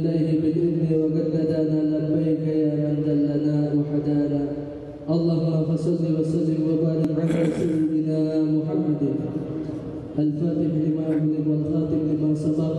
إليه بالإذن وجددنا لبيك يا من دلنا وحدانا اللهم فصل وسلم وبارك على سيدنا محمد. الفاتح لما أغلق والخاتم لما سبق.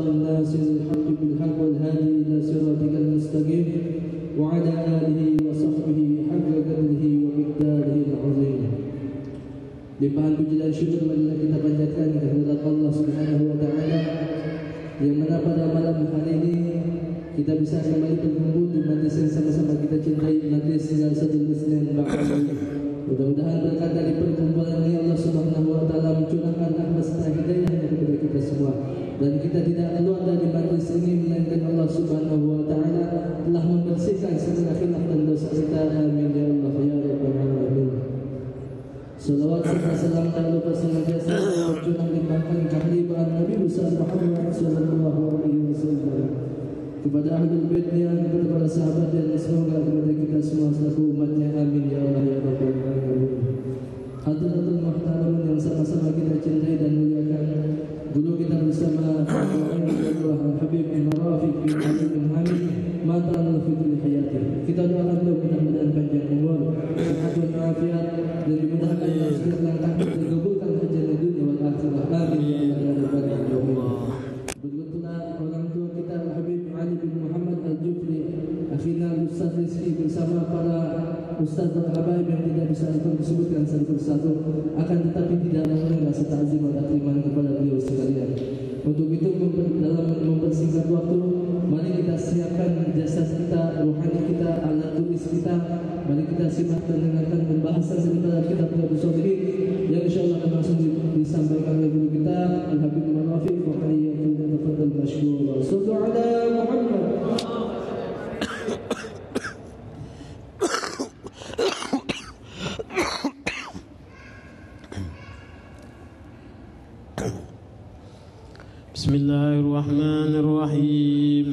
الرحيم.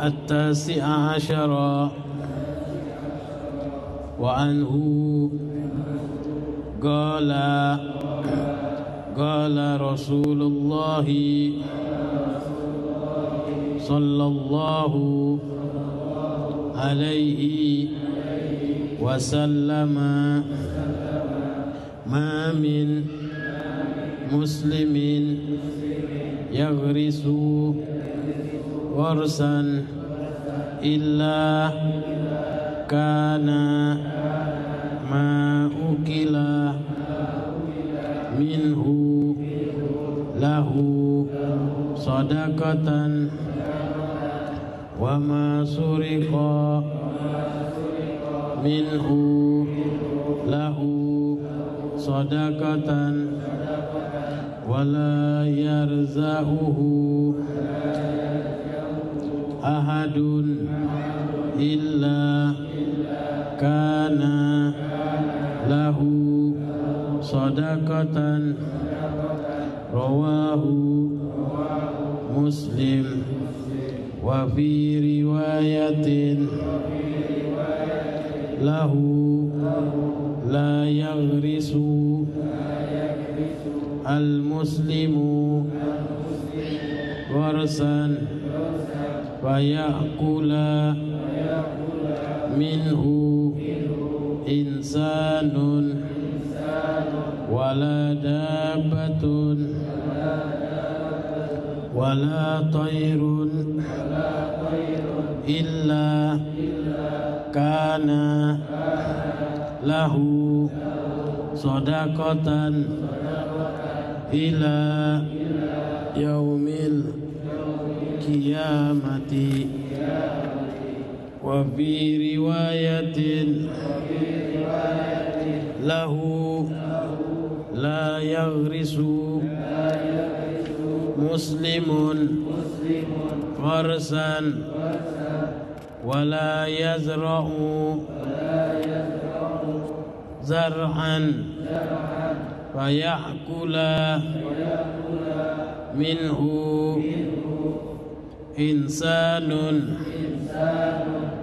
التاسع عشر. وعنه قال قال رسول الله صلى الله عليه وسلم ما من مسلم يغرسوا ورسا إلا كان ما أكل منه له صدقة وما سرق منه له صدقة wala ahadun illa kana lahu sadaqatan rawahu muslim wa riwayatin lahu la yaghrisu al muslimu warasan faya minhu insanun wala dabatun wala tairun illa kana lahu sadaqatan إلى يوم القيامة وفي رواية له لا يغرس مسلم فرسا ولا يزرع زرعا فيأكل منه إنسان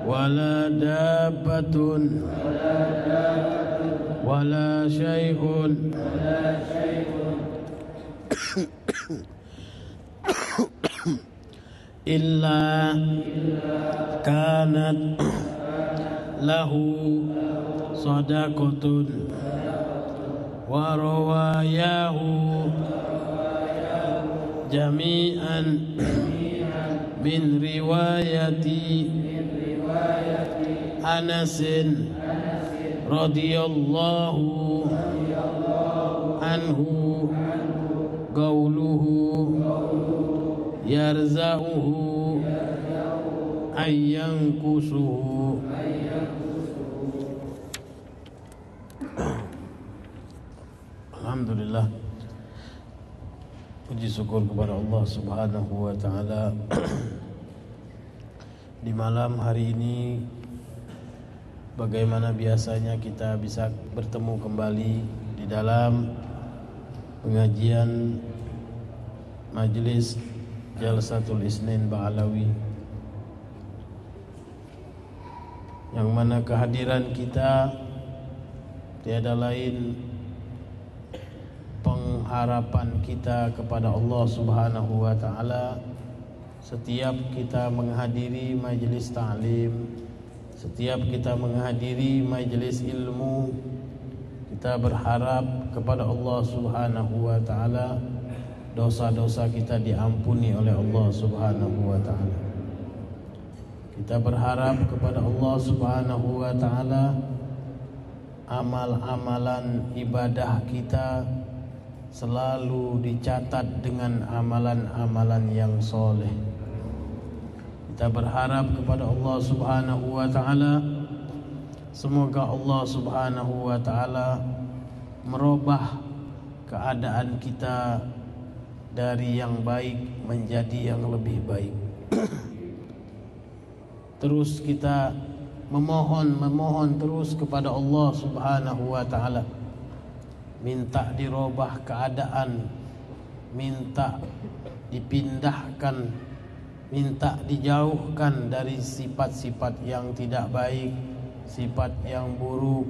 ولا دابة ولا شيء. إلا كانت له صدقة. ورواياه جميعا من رواية أنس رضي الله عنه قوله يرزقه أن ينكسه Alhamdulillah. Puji syukur kepada Allah Subhanahu wa taala. Di malam hari ini bagaimana biasanya kita bisa bertemu kembali di dalam pengajian majelis Jalsatul Isnin Ba'alawi? Yang mana kehadiran kita tiada lain pengharapan kita kepada Allah Subhanahu wa taala. Setiap kita menghadiri majelis ta'lim setiap kita menghadiri majelis ilmu kita berharap kepada Allah Subhanahu wa taala. Dosa-dosa kita diampuni oleh Allah Subhanahu wa taala. Kita berharap kepada Allah Subhanahu wa taala. Amal-amalan ibadah kita selalu dicatat dengan amalan-amalan yang soleh. Kita berharap kepada Allah Subhanahu wa taala semoga Allah Subhanahu wa taala merubah keadaan kita dari yang baik menjadi yang lebih baik. terus kita memohon memohon terus kepada Allah Subhanahu wa taala. Minta dirubah keadaan, minta dipindahkan, minta dijauhkan dari sifat-sifat yang tidak baik, sifat yang buruk,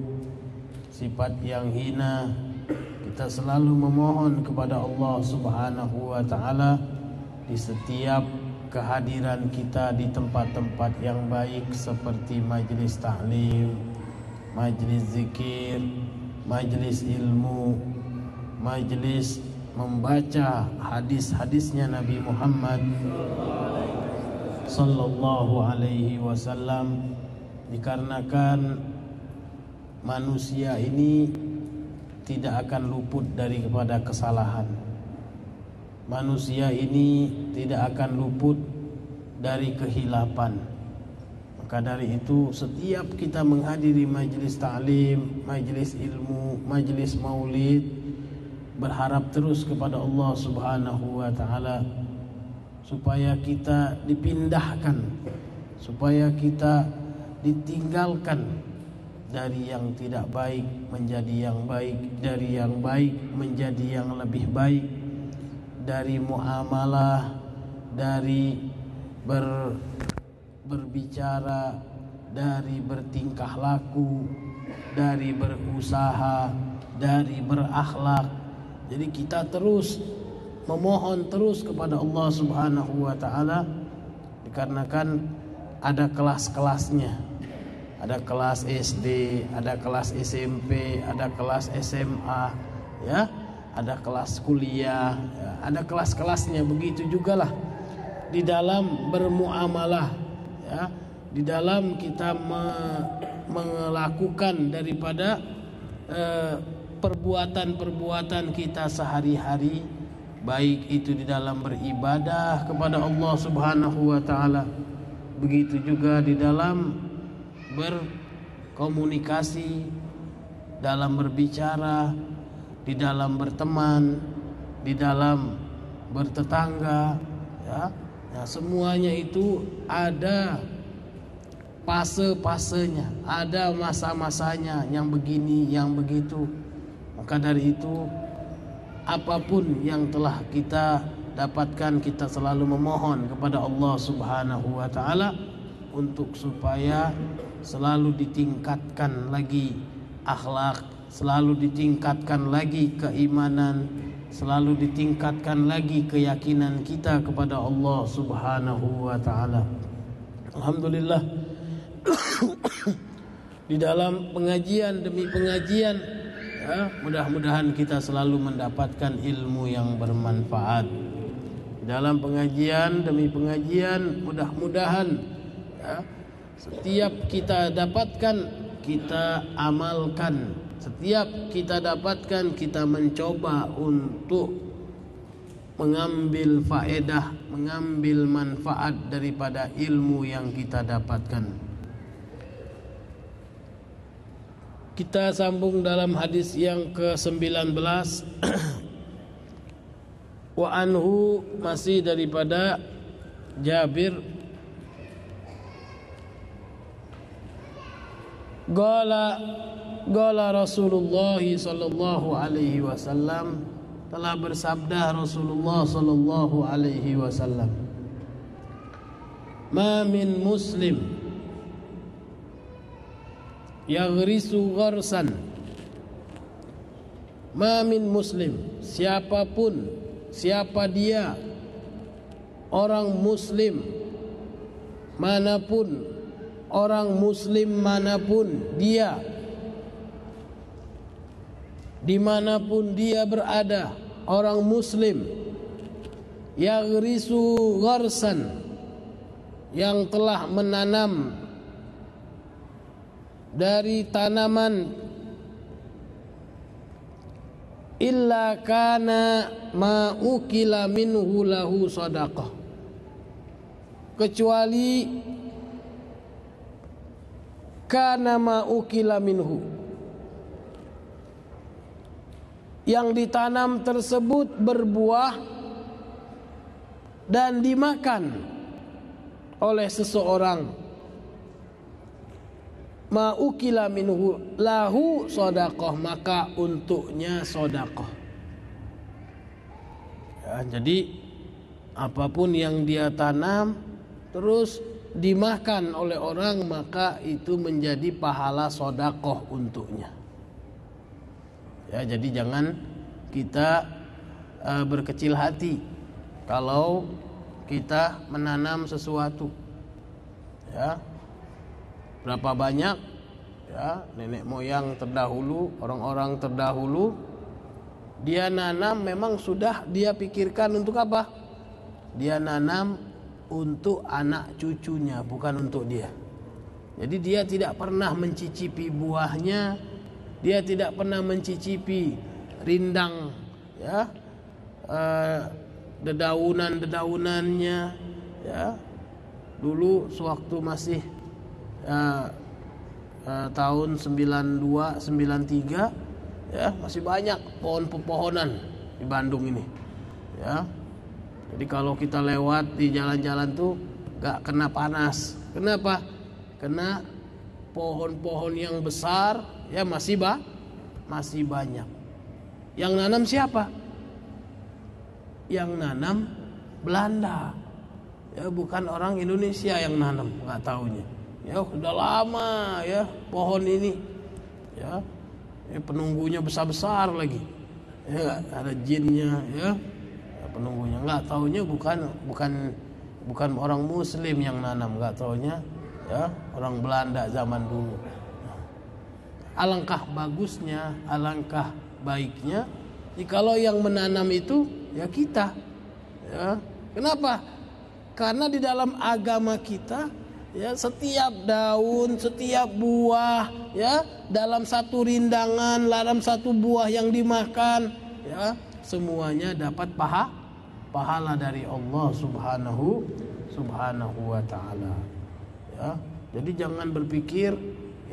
sifat yang hina, kita selalu memohon kepada Allah Subhanahu wa taala di setiap kehadiran kita di tempat-tempat yang baik seperti majlis taklim, majlis zikir, majlis ilmu, majlis membaca hadis-hadisnya Nabi Muhammad sallallahu alaihi wasallam dikarenakan manusia ini tidak akan luput dari kepada kesalahan. Manusia ini tidak akan luput dari kehilapan. Maka dari itu setiap kita menghadiri majlis ta'lim, majlis ilmu, majlis maulid berharap terus kepada Allah Subhanahu wa taala supaya kita dipindahkan, supaya kita ditinggalkan dari yang tidak baik menjadi yang baik, dari yang baik menjadi yang lebih baik, dari muamalah, dari ber, berbicara, dari bertingkah laku, dari berusaha, dari berakhlak. Jadi kita terus memohon terus kepada Allah Subhanahu wa taala dikarenakan ada kelas-kelasnya ada kelas SD, ada kelas SMP, ada kelas SMA, ya, ada kelas kuliah, ya, ada kelas-kelasnya. Begitu juga lah di dalam bermuamalah, ya, di dalam kita me melakukan daripada perbuatan-perbuatan kita sehari-hari, baik itu di dalam beribadah kepada Allah Subhanahu wa taala, begitu juga di dalam berkomunikasi, dalam berbicara, di dalam berteman, di dalam bertetangga, ya. Ya, semuanya itu ada fase-fasenya, ada masa-masanya yang begini, yang begitu. Maka dari itu apa pun yang telah kita dapatkan kita selalu memohon kepada Allah Subhanahu wa taala untuk supaya selalu ditingkatkan lagi akhlak, selalu ditingkatkan lagi keimanan, selalu ditingkatkan lagi keyakinan kita kepada Allah Subhanahu wa taala. Alhamdulillah di dalam pengajian demi pengajian ya, mudah-mudahan kita selalu mendapatkan ilmu yang bermanfaat. Dalam pengajian demi pengajian mudah-mudahan ya, setiap kita dapatkan kita amalkan setiap kita dapatkan kita mencoba untuk mengambil faedah, mengambil manfaat daripada ilmu yang kita dapatkan. Kita sambung dalam hadis yang ke-19 Wa anhu masih daripada Jabir Gala Gala Rasulullah sallallahu alaihi wasallam telah bersabda Rasulullah sallallahu alaihi wasallam Ma min muslim yaghrisu gharsan. Ma min muslim siapa pun siapa dia orang muslim mana pun orang muslim mana pun dia di mana pun dia berada orang muslim yang risu gharsan yang telah menanam dari tanaman illa kana ma ukila minhu lahu sadaqah. Kecuali kana ma ukila minhu yang ditanam tersebut berbuah dan dimakan oleh seseorang. Ma'ukila minhu lahu sodakoh maka untuknya sodakoh. Ya, jadi apa pun yang dia tanam terus dimakan oleh orang maka itu menjadi pahala sodakoh untuknya Ya, jadi jangan kita uh, berkecil hati kalau kita menanam sesuatu. Ya. Berapa banyak ya nenek moyang terdahulu, orang-orang terdahulu dia nanam memang sudah dia pikirkan untuk apa? Dia nanam untuk anak cucunya, bukan untuk dia. Jadi dia tidak pernah mencicipi buahnya, dia tidak pernah mencicipi rindang ya. Uh, dedaunan-dedaunannya ya. Dulu sewaktu masih uh, uh, tahun 92 93 ya masih banyak pohon-pepohonan di Bandung ini ya. Jadi kalau kita lewat di jalan-jalan tuh gak kena panas. Kenapa? Kena pohon-pohon yang besar ya masih ba masih banyak. Yang nanam siapa? Yang nanam Belanda. Ya bukan orang Indonesia yang nanam, nggak tahunya. Ya sudah lama ya pohon ini. Ya, ya penunggunya besar-besar lagi. Ya ada jinnya ya. ya penunggunya nggak tahunya bukan bukan bukan orang Muslim yang nanam, nggak tahunya ya orang Belanda zaman dulu alangkah bagusnya alangkah baiknya jikalau yang menanam itu ya kita. Ya. Kenapa? Karena di dalam agama kita ya setiap daun setiap buah ya dalam satu rindangan dalam satu buah yang dimakan ya semuanya dapat paha pahala dari Allah Subhanahu Subhanahu wa taala. Ya. Jadi jangan berpikir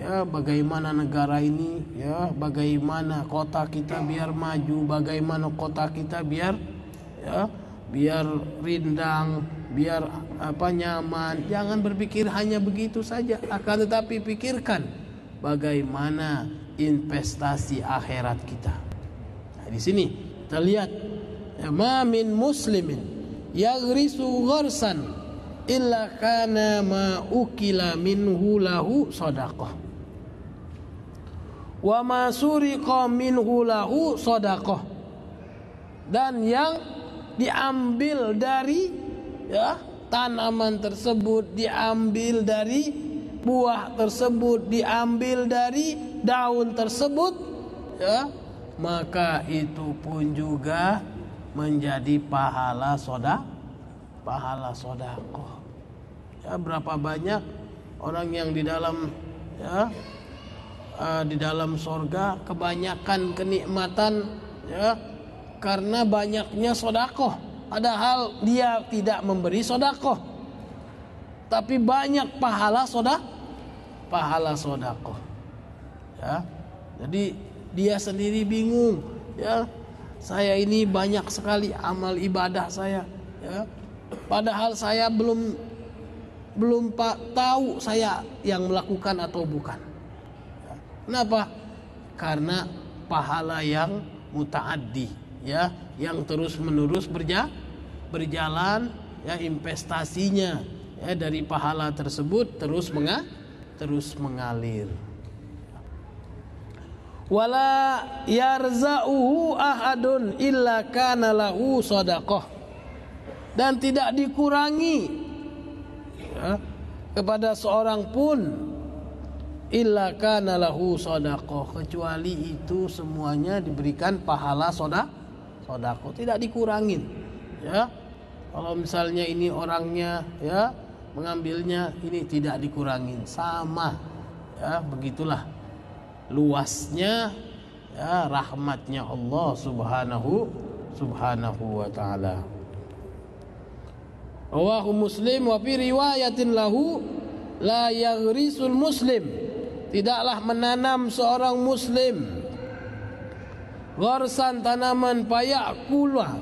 ya bagaimana negara ini ya bagaimana kota kita biar maju bagaimana kota kita biar ya biar rindang biar apa nyaman. Jangan berpikir hanya begitu saja akan tetapi pikirkan bagaimana investasi akhirat kita. Nah, di sini kita lihat ya, ma min muslimin yaghrisu gharsan illa kana ma ukila minhu lahu sadaqah wa ma suriqa minhu lahu dan yang diambil dari ya tanaman tersebut diambil dari buah tersebut diambil dari daun tersebut ya maka itu pun juga menjadi pahala soda pahala sodakoh ya berapa banyak orang yang di dalam ya uh, di dalam sorga kebanyakan kenikmatan ya karena banyaknya sodakoh. Padahal dia tidak memberi sodakoh tapi banyak pahala soda pahala sodakoh ya. Jadi dia sendiri bingung ya. Saya ini banyak sekali amal ibadah saya ya. Padahal saya belum belum pak tahu saya yang melakukan atau bukan. Kenapa? Karena pahala yang mutaaddi ya yang terus menerus berja berjalan ya investasinya ya dari pahala tersebut terus menga terus mengalir. Wala yarzauhu ahadun illa kana lahu sadaqah. Dan tidak dikurangi ya, kepada seorang pun illa kana lahu sadaqah. Kecuali itu semuanya diberikan pahala soda sodako tidak dikurangin ya. Kalau misalnya ini orangnya ya mengambilnya ini tidak dikurangin. Sama ya begitulah. Luasnya ya rahmatnya Allah Subhanahu Subhanahu wa taala. Rawahu Muslim wa fi riwayatin lahu la yaghrisul muslim tidaklah menanam seorang muslim. Gharsan tanaman payakula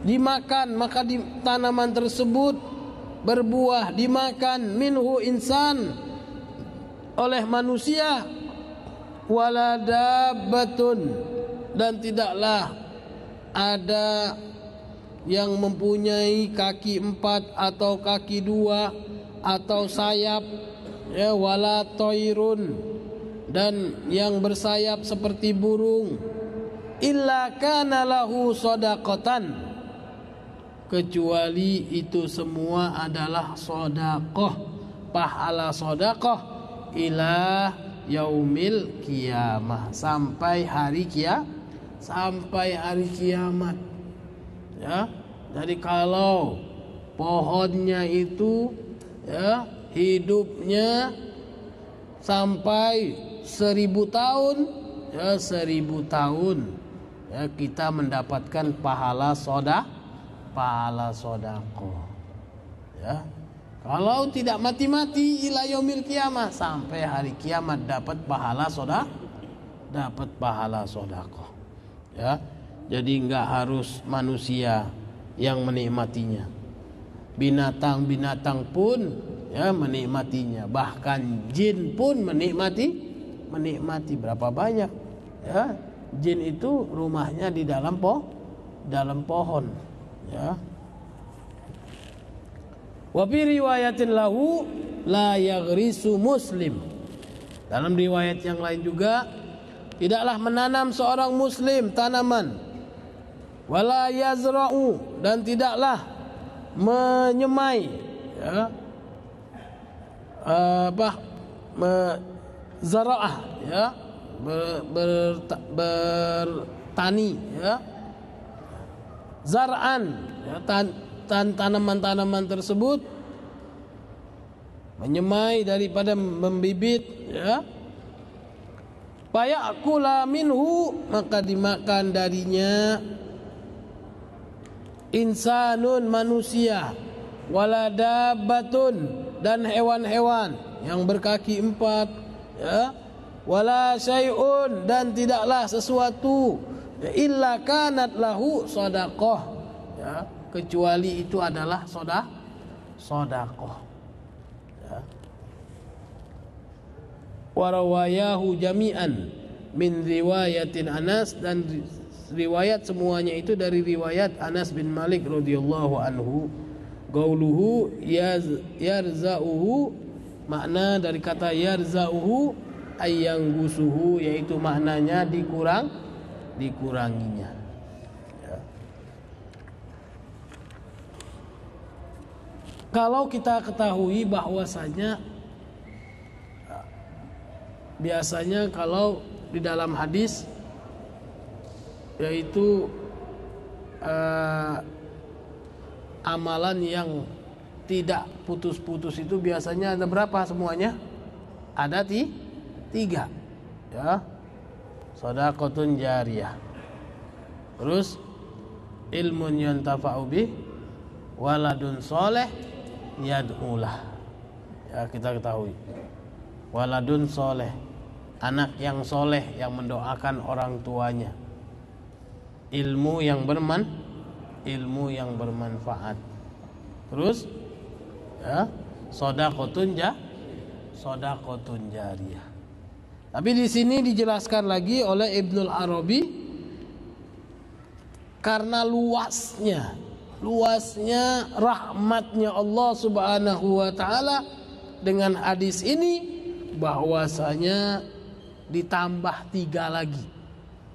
dimakan maka di, tanaman tersebut berbuah dimakan minhu insan oleh manusia. Wala dabbatun. Dan tidaklah ada yang mempunyai kaki empat atau kaki dua atau sayap ya wala toirun. Dan yang bersayap seperti burung. Illa kana lahu sadaqatan. Kecuali itu semua adalah sodakoh pahala sodakoh ila yaumil kiamah. Sampai hari kia sampai hari kiamat. Ya jadi kalau pohonnya itu ya hidupnya sampai seribu tahun ya seribu tahun. Ya kita mendapatkan pahala soda pahala sodako. Ya kalau tidak mati-mati ila yaumil kiamah sampai hari kiamat dapat pahala soda dapat pahala sodako. Ya jadi nggak harus manusia yang menikmatinya. Binatang-binatang pun ya menikmatinya. Bahkan jin pun menikmati menikmati berapa banyak. Ya jin itu rumahnya di dalam po dalam pohon. Ya. Wa riwayatin lahu la yaghrisu muslim. Dalam riwayat yang lain juga tidaklah menanam seorang muslim tanaman. Wala yazra'u dan tidaklah menyemai. Ya apa me, zaraah ya. Ber, ber, bertani ya. Zar'an ya, tan, tan, tanaman-tanaman tersebut menyemai daripada membibit ya. Fayakula minhu maka dimakan darinya. Insanun manusia waladabatun dan hewan-hewan yang berkaki empat ya. Wala syai'un dan tidaklah sesuatu ya, illa kanat lahu sadaqah ya. Kecuali itu adalah soda sadaqah ya. Warawayahu jami'an min riwayatin Anas dan riwayat semuanya itu dari riwayat Anas bin Malik radhiyallahu anhu Gauluhu yarzauhu makna dari kata yarzauhu ayang gusuhu yaitu maknanya dikurang dikuranginya. Ya. Kalau kita ketahui bahwasanya biasanya kalau di dalam hadis yaitu uh, amalan yang tidak putus-putus itu biasanya ada berapa semuanya? Ada ti tiga, ya. Sodakotun jariyah. Terus ilmun yantafa'u bih waladun soleh yad'ulah. Ya kita ketahui. Waladun soleh anak yang soleh yang mendoakan orang tuanya. Ilmu yang berman ilmu yang bermanfaat. Terus ya, sodakotun ja, sodakotun jariyah. Tapi di sini dijelaskan lagi oleh Ibnul Arabi karena luasnya, luasnya rahmatnya Allah Subhanahu wa taala dengan hadis ini bahwasanya ditambah tiga lagi.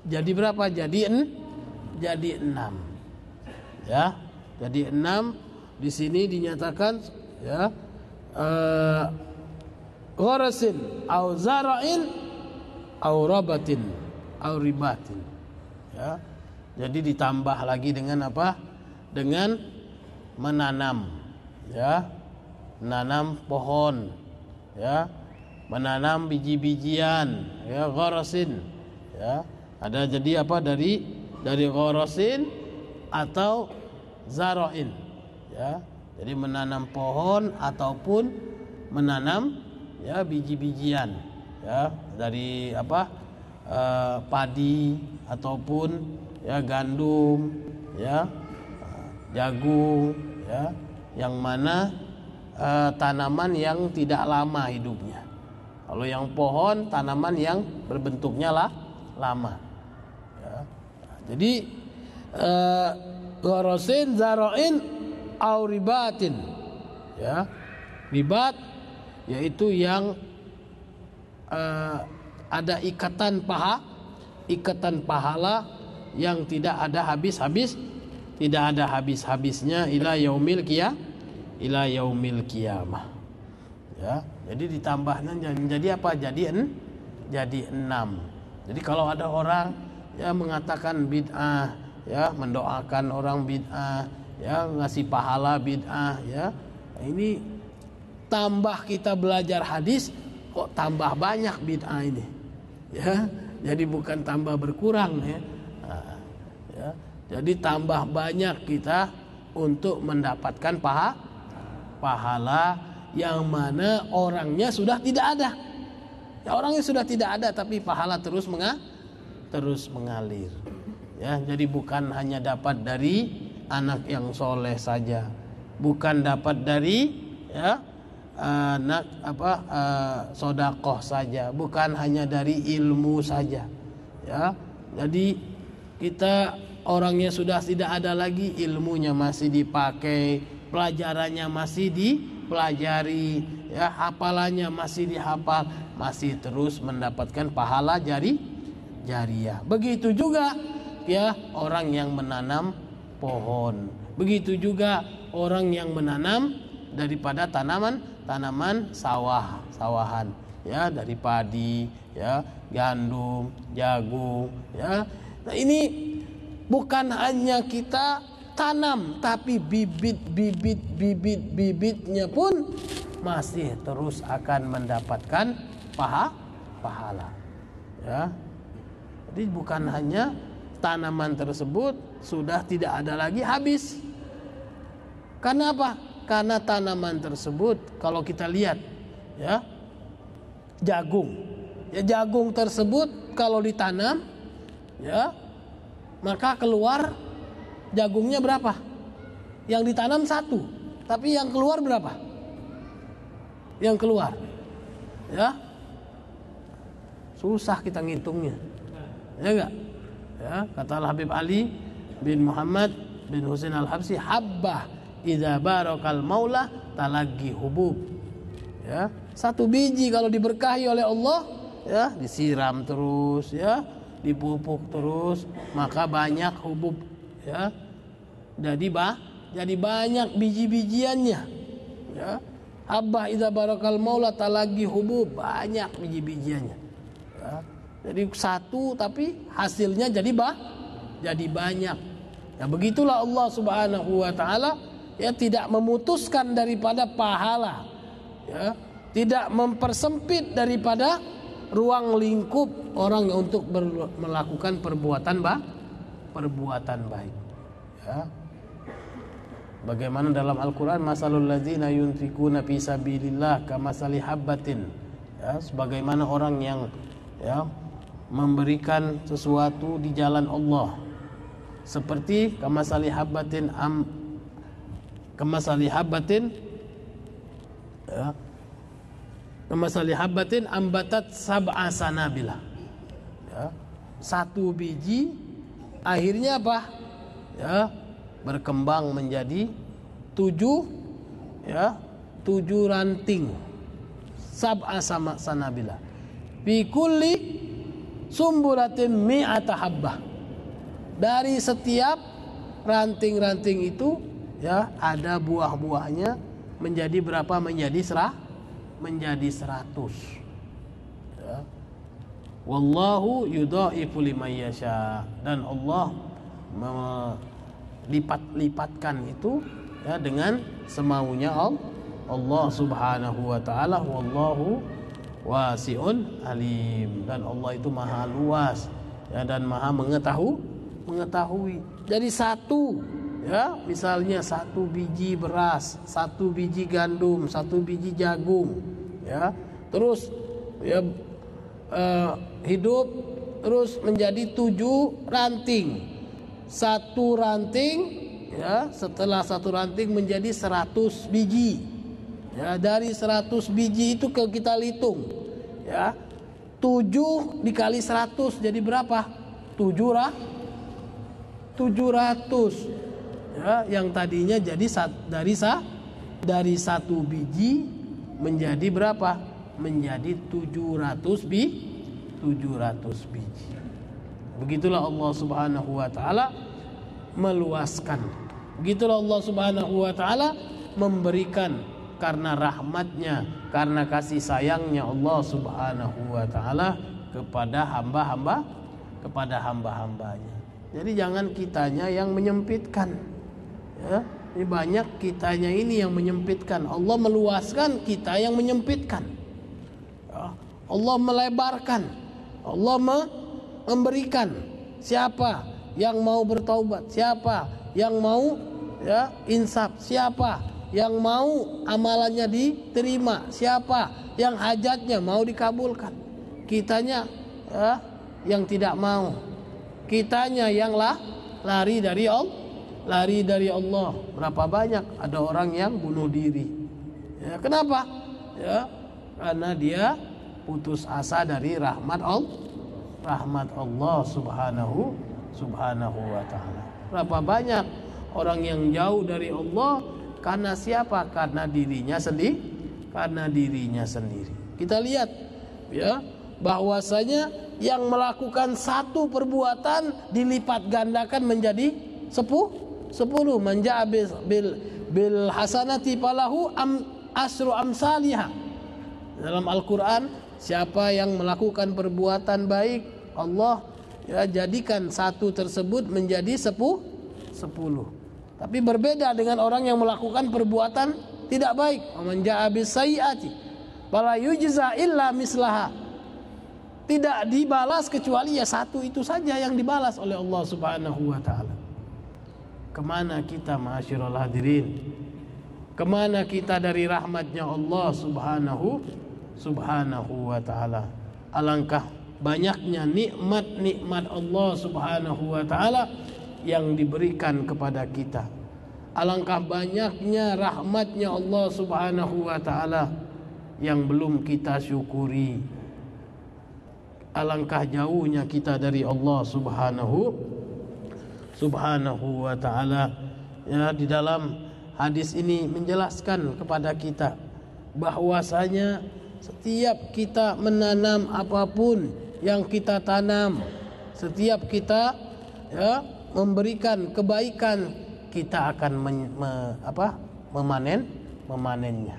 Jadi berapa? Jadi en, jadi enam ya. Jadi enam di sini dinyatakan ya uh, gharasin au zara'in au rabatin au ribatin. Ya. Jadi ditambah lagi dengan apa? Dengan menanam ya. Menanam pohon ya. Menanam biji-bijian ya gharasin ya. Ada jadi apa? Dari dari gharasin atau zaroin ya jadi menanam pohon ataupun menanam ya biji-bijian ya dari apa e, padi ataupun ya gandum ya jagung ya yang mana e, tanaman yang tidak lama hidupnya kalau yang pohon tanaman yang berbentuknya lah lama ya. jadi uh, gharasin zarain au ribatin. Ya. Ribat yaitu yang uh, ada ikatan paha ikatan pahala yang tidak ada habis-habis tidak ada habis-habisnya ila yaumil qiyah ila yaumil qiyamah ya jadi ditambahnya jadi apa? Jadi en, jadi enam. Jadi kalau ada orang yang mengatakan bid'ah ya mendoakan orang bid'ah ya ngasih pahala bid'ah ya. Ini tambah kita belajar hadis kok tambah banyak bid'ah ini? Ya jadi bukan tambah berkurang ya. Nah, ya. Jadi tambah banyak kita untuk mendapatkan paha pahala yang mana orangnya sudah tidak ada. Ya orangnya sudah tidak ada tapi pahala terus menga terus mengalir ya jadi bukan hanya dapat dari anak yang soleh saja. Bukan dapat dari ya anak apa uh, sodakoh saja. Bukan hanya dari ilmu saja. Ya jadi kita orangnya sudah tidak ada lagi ilmunya masih dipakai pelajarannya masih dipelajari ya hafalannya masih dihafal masih terus mendapatkan pahala jari jariah. Begitu juga ya orang yang menanam pohon. Begitu juga orang yang menanam daripada tanaman tanaman sawah, sawahan ya dari padi, ya gandum, jagung, ya. Nah, ini bukan hanya kita tanam tapi bibit-bibit bibit-bibitnya pun masih terus akan mendapatkan paha pahala. Ya. Jadi bukan hanya tanaman tersebut sudah tidak ada lagi habis. Karena apa? Karena tanaman tersebut kalau kita lihat ya jagung. Ya jagung tersebut kalau ditanam ya maka keluar jagungnya berapa? Yang ditanam satu, tapi yang keluar berapa? Yang keluar. Ya. Susah kita ngitungnya. Ya enggak? Ya kata Habib Ali bin Muhammad bin Husain Al Habsi habbah idza barakal maula talagi hubub. Ya satu biji kalau diberkahi oleh Allah ya disiram terus ya dipupuk terus maka banyak hubub ya. Jadi bah jadi banyak biji-bijiannya ya. Abah idza barakal maula talagi hubub. Banyak biji-bijiannya. ya. Jadi satu tapi hasilnya jadi bah jadi banyak. Ya begitulah Allah Subhanahu wa taala. Ya tidak memutuskan daripada pahala. Ya tidak mempersempit daripada ruang lingkup orang untuk melakukan perbuatan bah perbuatan baik. Ya. Bagaimana dalam Al-Quran? Masalul ladzina yunfikuna fi sabilillah Kamasali habbatin. Ya, Sebagaimana orang yang ya, Memberikan sesuatu di jalan Allah. Seperti Kamasali habbatin am, Kamasali habbatin ya, Kamasali habbatin ambatat sab'a sanabila. Ya, Satu biji Akhirnya apa? Ya, berkembang menjadi tujuh ya tujuh ranting. Sab'a sama sanabila. Kulli sumbulatin mi'ata habbah. Dari setiap ranting-ranting itu ya ada buah-buahnya menjadi berapa? Menjadi serah menjadi seratus. Ya. wallahu yudhaifu liman yasha. Dan Allah lipat-lipatkan itu ya dengan semaunya Allah Subhanahu wa taala. Wallahu wasiun alim. Dan Allah itu maha luas ya dan maha mengetahui mengetahui. Jadi satu ya misalnya satu biji beras satu biji gandum satu biji jagung ya. Terus ya uh, hidup terus menjadi tujuh ranting. Satu ranting ya setelah satu ranting menjadi 100 biji ya dari 100 biji itu ke kita hitung ya. 7 dikali 100 jadi berapa? 7 rah 700 ya yang tadinya jadi dari sa dari satu biji menjadi berapa? Menjadi 700 bi 700 biji. Begitulah Allah Subhanahu wa taala meluaskan. Begitulah Allah Subhanahu wa taala memberikan karena rahmatnya, karena kasih sayangnya Allah Subhanahu wa taala kepada hamba-hamba kepada hamba-hambanya. Jadi jangan kitanya yang menyempitkan. Ya, ini banyak kitanya ini yang menyempitkan. Allah meluaskan, kita yang menyempitkan. Ya, Allah melebarkan. Allah me memberikan siapa yang mau bertaubat siapa yang mau ya insaf siapa yang mau amalannya diterima. Siapa yang hajatnya mau dikabulkan? Kitanya ya yang tidak mau. Kitanya yang lah lari dari Allah lari dari Allah. Berapa banyak? Ada orang yang bunuh diri. Ya kenapa? Ya karena dia putus asa dari rahmat Allah rahmat Allah Subhanahu Subhanahu wa taala. Berapa banyak orang yang jauh dari Allah karena siapa? Karena dirinya sendiri, karena dirinya sendiri. Kita lihat ya bahwasanya yang melakukan satu perbuatan dilipat gandakan menjadi sepuluh sepuluh manja bil bil, hasanati palahu am asru dalam Al-Quran siapa yang melakukan perbuatan baik Allah ya jadikan satu tersebut menjadi sepuluh sepuluh. Tapi berbeda dengan orang yang melakukan perbuatan tidak baik. Man. Tidak dibalas kecuali ya satu itu saja yang dibalas oleh Allah Subhanahu wa taala. Ke mana kita ma'asyiral hadirin? Ke mana kita dari rahmatnya Allah Subhanahu Subhanahu wa taala? Alangkah banyaknya nikmat-nikmat Allah Subhanahu wa taala yang diberikan kepada kita. Alangkah banyaknya rahmatnya Allah Subhanahu wa taala yang belum kita syukuri. Alangkah jauhnya kita dari Allah Subhanahu Subhanahu wa taala. Ya di dalam hadis ini menjelaskan kepada kita bahwasanya setiap kita menanam apa pun yang kita tanam, setiap kita ya memberikan kebaikan, kita akan men, me, apa? memanen memanennya.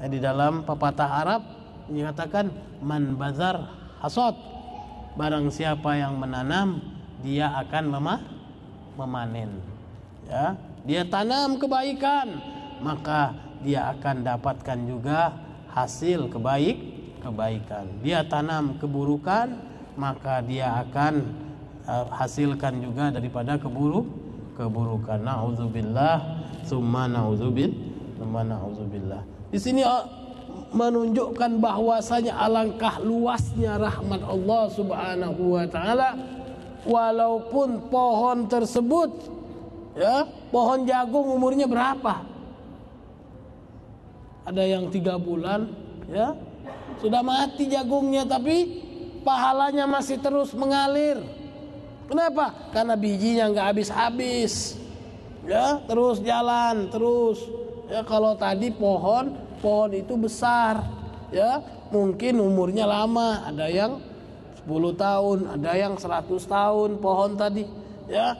Ya, di dalam pepatah Arab menyatakan man bazar hasad. Barang siapa yang menanam, dia akan memah memanen. Ya, dia tanam kebaikan, maka dia akan dapatkan juga hasil kebaik kebaikan. Dia tanam keburukan, maka dia akan hasilkan juga daripada keburuk keburukan. Nauzubillah, summa nauzubil, summa nauzubillah. Di sini uh, menunjukkan bahwasanya alangkah luasnya rahmat Allah Subhanahu wa taala walaupun pohon tersebut ya pohon jagung umurnya berapa ada yang tiga bulan ya sudah mati jagungnya tapi pahalanya masih terus mengalir kenapa? Karena bijinya nggak habis-habis. Ya terus jalan terus. Ya kalau tadi pohon pohon itu besar. Ya mungkin umurnya lama. Ada yang 10 tahun, ada yang 100 tahun pohon tadi, ya.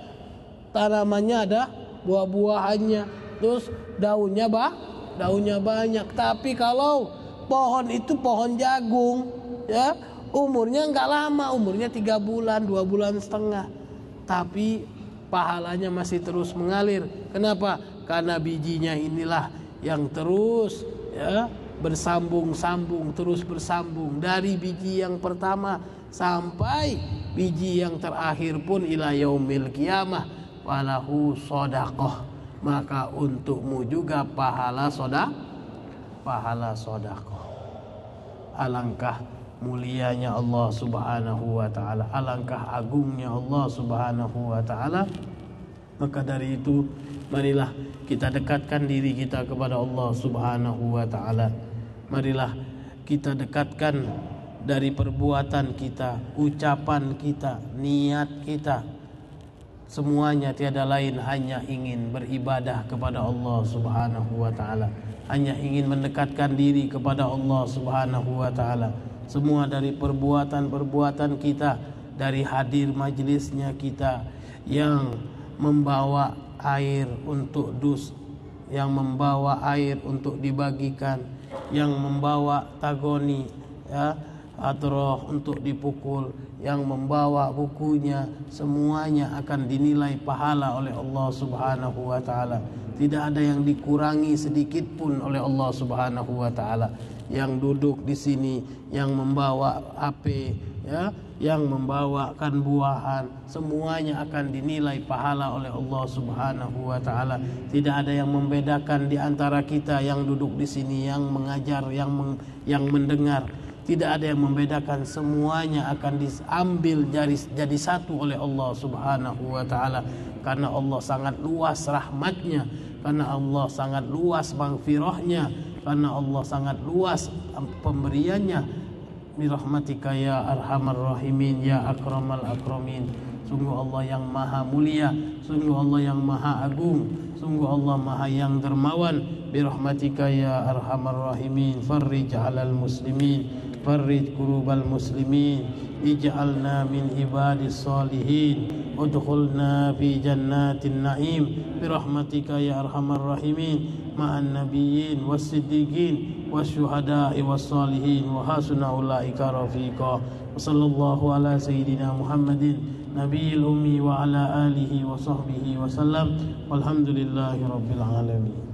Tanamannya ada buah-buahannya, terus daunnya bah, daunnya banyak. Tapi kalau pohon itu pohon jagung, ya, umurnya nggak lama, umurnya tiga bulan, dua bulan setengah. Tapi pahalanya masih terus mengalir. Kenapa? Karena bijinya inilah yang terus ya bersambung-sambung terus bersambung dari biji yang pertama sampai biji yang terakhir pun ila yaumil kiamah walahu sodakoh maka untukmu juga pahala soda pahala sodakoh alangkah mulianya Allah subhanahu wa ta'ala alangkah agungnya Allah subhanahu wa ta'ala maka dari itu marilah kita dekatkan diri kita kepada Allah subhanahu wa ta'ala marilah kita dekatkan dari perbuatan kita, ucapan kita, niat kita. Semuanya tiada lain hanya ingin beribadah kepada Allah Subhanahu wa taala, hanya ingin mendekatkan diri kepada Allah Subhanahu wa taala. Semua dari perbuatan-perbuatan kita, dari hadir majlisnya kita yang membawa air untuk dus, yang membawa air untuk dibagikan, yang membawa tagoni ya adroh untuk dipukul yang membawa bukunya semuanya akan dinilai pahala oleh Allah Subhanahu wa taala. Tidak ada yang dikurangi sedikit pun oleh Allah Subhanahu wa taala yang duduk di sini yang membawa HP ya yang membawakan buahan semuanya akan dinilai pahala oleh Allah Subhanahu wa taala. Tidak ada yang membedakan di antara kita yang duduk di sini yang mengajar yang meng, yang mendengar. Tidak ada yang membedakan semuanya akan diambil jadi jadi satu oleh Allah Subhanahu wa taala. Karena Allah sangat luas rahmatnya karena Allah sangat luas maghfirahnya Karena Allah sangat luas pemberiannya. Mirahmatika ya arhamar rahimin ya akramal akramin. Sungguh Allah yang maha mulia. Sungguh Allah yang maha agung. Sungguh Allah maha yang dermawan. Birahmatika ya arhamar rahimin. Farrij alal muslimin. Farrij kurubal muslimin. اجعلنا من عباد الصالحين. ادخلنا في جنات النعيم. برحمتك يا أرحم الراحمين. مع النبيين والصديقين والشهداء والصالحين. وحسن أولئك رفيقا. وصلى الله على سيدنا محمد نبي الأمي وعلى آله وصحبه وسلم. والحمد لله رب العالمين.